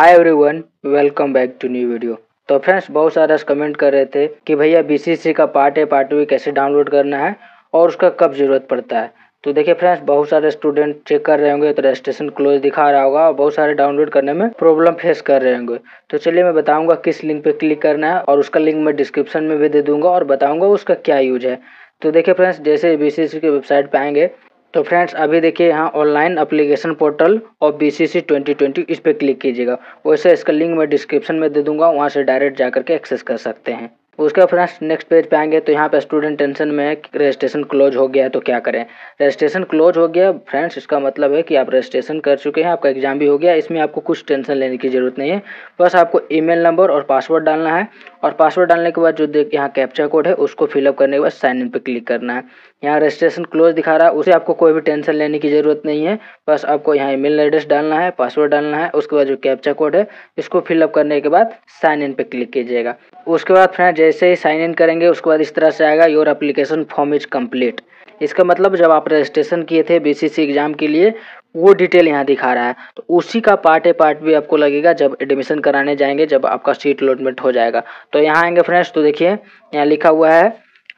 Hi everyone welcome back to new video तो friends बहुत सारा कमेंट कर रहे थे कि भैया बीसीसी का पार्ट है पार्ट भी कैसे डाउनलोड करना है और उसका कब ज़रूरत पड़ता है। तो देखिए फ्रेंड्स बहुत सारे स्टूडेंट चेक कर रहे होंगे तो रजिस्ट्रेशन क्लोज दिखा रहा होगा और बहुत सारे डाउनलोड करने में प्रॉब्लम फेस कर रहे होंगे। तो चलिए मैं बताऊँगा किस लिंक पे क्लिक करना है और उसका लिंक मैं डिस्क्रिप्शन में भी दे दूँगा और बताऊँगा उसका क्या यूज़ है। तो देखिए फ्रेंड्स जैसे बीसीसी की वेबसाइट पे आएँगे तो फ्रेंड्स, अभी देखिए यहाँ ऑनलाइन अप्लीकेशन पोर्टल और B C C twenty twenty इस पर क्लिक कीजिएगा। वैसे इसका लिंक मैं डिस्क्रिप्शन में दे दूँगा, वहाँ से डायरेक्ट जा करके एक्सेस कर सकते हैं। उसके फ्रेंड्स नेक्स्ट पेज पे आएँगे तो यहाँ पे स्टूडेंट टेंशन में है कि रजिस्ट्रेशन क्लोज हो गया है तो क्या करें? रजिस्ट्रेशन क्लोज हो गया, फ्रेंड्स, इसका मतलब है कि आप रजिस्ट्रेशन कर चुके हैं, आपका एग्ज़ाम भी हो गया, इसमें आपको कुछ टेंशन लेने की ज़रूरत नहीं है। बस आपको ईमेल नंबर और पासवर्ड डालना है और पासवर्ड डालने के बाद जो देख यहाँ कैप्चा कोड है, उसको फिलअप करने के बाद साइन इन पर क्लिक करना है। यहाँ रजिस्ट्रेशन क्लोज दिखा रहा है, उसे आपको कोई भी टेंशन लेने की ज़रूरत नहीं है। बस आपको यहाँ ईमेल एड्रेस डालना है पासवर्ड डालना है, उसके बाद जो कैप्चा कोड है, इसको फिलअप करने के बाद साइन इन पे क्लिक कीजिएगा। उसके बाद फ्रेंड, जैसे ही साइन इन करेंगे, उसके बाद इस तरह से आएगा your application form is complete इसका मतलब जब आप रजिस्ट्रेशन किए थे बीसीसी एग्ज़ाम के लिए वो डिटेल यहाँ दिखा रहा है। तो उसी का पार्ट ए पार्ट भी आपको लगेगा जब एडमिशन कराने जाएँगे, जब आपका सीट अलॉटमेंट हो जाएगा। तो यहाँ आएँगे फ्रेंड्स तो देखिए, यहाँ लिखा हुआ है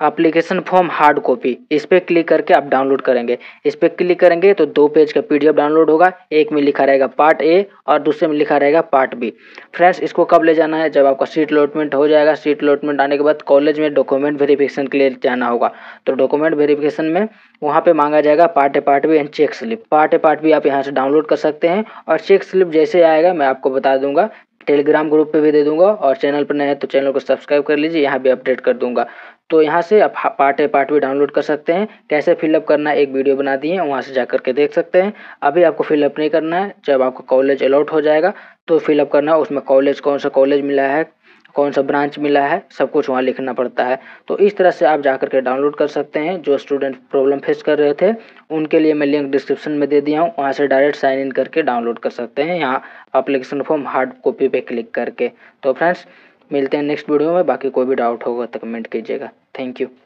एप्लीकेशन फॉर्म हार्ड कॉपी इस पर क्लिक करके आप डाउनलोड करेंगे। इस पर क्लिक करेंगे तो दो पेज का पीडीएफ डाउनलोड होगा। एक में लिखा रहेगा पार्ट ए और दूसरे में लिखा रहेगा पार्ट बी फ्रेंड्स इसको कब ले जाना है? जब आपका सीट अलॉटमेंट हो जाएगा। सीट अलॉटमेंट आने के बाद कॉलेज में डॉक्यूमेंट वेरिफिकेशन के लिए जाना होगा। तो डॉक्यूमेंट वेरिफिकेशन में वहाँ पर मांगा जाएगा part A part B and check slip part A part B आप यहाँ से डाउनलोड कर सकते हैं और चेक स्लिप जैसे आएगा मैं आपको बता दूँगा। टेलीग्राम ग्रुप पे भी दे दूँगा और चैनल पर नए हैं तो चैनल को सब्सक्राइब कर लीजिए। यहाँ भी अपडेट कर दूँगा। तो यहाँ से आप part A part B download कर सकते हैं। कैसे फिलअप करना एक वीडियो बना दिए, वहाँ से जा करके देख सकते हैं। अभी आपको फिलअप नहीं करना है। जब आपका कॉलेज अलाउट हो जाएगा तो फिलअप करना है। उसमें कॉलेज कौन सा कॉलेज मिला है कौन सा ब्रांच मिला है, सब कुछ वहाँ लिखना पड़ता है। तो इस तरह से आप जा करके डाउनलोड कर सकते हैं, जो स्टूडेंट प्रॉब्लम फेस कर रहे थे। उनके लिए मैं लिंक डिस्क्रिप्शन में दे दिया हूँ। वहाँ से डायरेक्ट साइन इन करके डाउनलोड कर सकते हैं। यहाँ अप्लीकेशन फॉर्म हार्ड कॉपी पे क्लिक करके। तो फ्रेंड्स मिलते हैं नेक्स्ट वीडियो में। बाकी कोई भी डाउट होगा तो कमेंट कीजिएगा। Thank you.